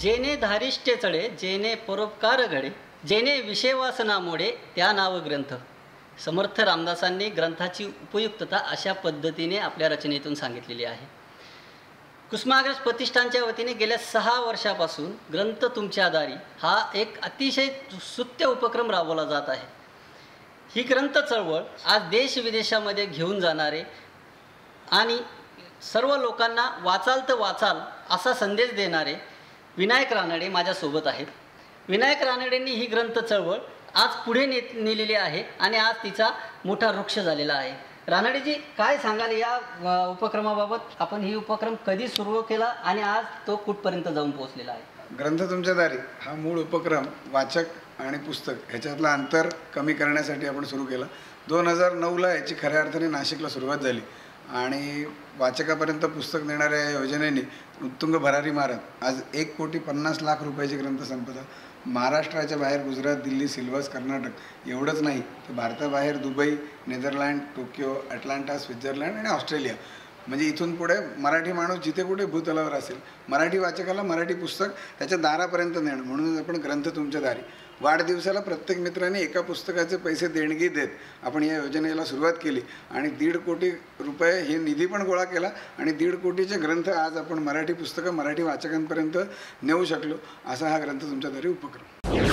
जेने धारिष्ट्य चढे जेने परोपकार घडे जेने विषयवासना मोडे त्या नाव ग्रंथ. समर्थ रामदासांनी ग्रंथाची उपयुक्तता अशा पद्धतीने आपल्या रचनेतून सांगितलेली आहे. कुसुमाग्रज प्रतिष्ठानच्या वतीने गेल्या सहा वर्षापासून ग्रंथ तुमच्या दारी हा एक अतिशय सुत्य उपक्रम राबवला जात आहे. ही ग्रंथ चळवळ आज देश विदेशामध्ये घेऊन जाणारे आणि सर्व लोकांना वाचाल तर वाचाल असा संदेश देणारे विनायक रानडे माझ्यासोबत आहेत. विनायक रानडेंनी ही ग्रंथ चळवळ आज पुढे ने नेलेली आहे आणि आज तिचा मोठा वृक्ष झालेला आहे. रानडेजी काय सांगाल या उपक्रमाबाबत? आपण ही उपक्रम कधी सुरू केला आणि आज तो कुठपर्यंत जाऊन पोहोचलेला आहे? ग्रंथ तुमच्या दारी. हा मूळ उपक्रम वाचक आणि पुस्तक ह्याच्यातलं अंतर कमी करण्यासाठी आपण सुरू केला. दोन हजार नऊला याची खऱ्या अर्थाने नाशिकला सुरुवात झाली. आणि वाचकापर्यंत पुस्तक देणाऱ्या या योजनेने उत्तुंग भरारी मारत आज एक कोटी पन्नास लाख रुपयाची ग्रंथसंपदा महाराष्ट्राच्या बाहेर गुजरात दिल्ली सिल्वस कर्नाटक एवढंच नाही. तर भारताबाहेर Dubai Netherland Tokyo Atlanta Switzerland आणि ऑस्ट्रेलिया. म्हणजे इथून पुढे मराठी माणूस जिथे कुठे भूतलावर असेल मराठी वाचकाला मराठी पुस्तक त्याच्या दारापर्यंत नेणं म्हणून आपण ग्रंथ तुमच्या दारी. वाढदिवसाला प्रत्येक मित्राने एका पुस्तकाचे पैसे देणगी देत आपण या योजनेला सुरुवात केली आणि दीड कोटी रुपये हे निधी पण गोळा केला आणि दीड कोटीचे ग्रंथ आज आपण मराठी पुस्तकं मराठी वाचकांपर्यंत नेऊ शकलो असा हा ग्रंथ तुमच्या दारी उपक्रम.